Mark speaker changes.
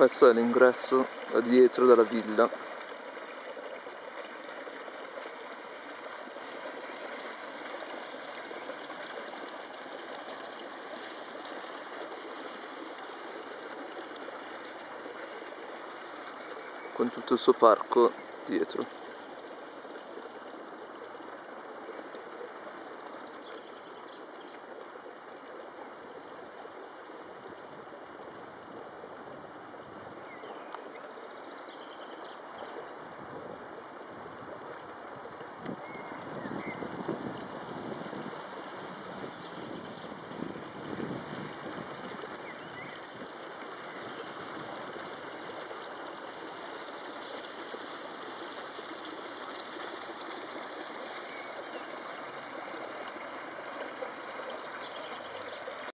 Speaker 1: questo è l'ingresso da dietro della villa. Con tutto il suo parco dietro.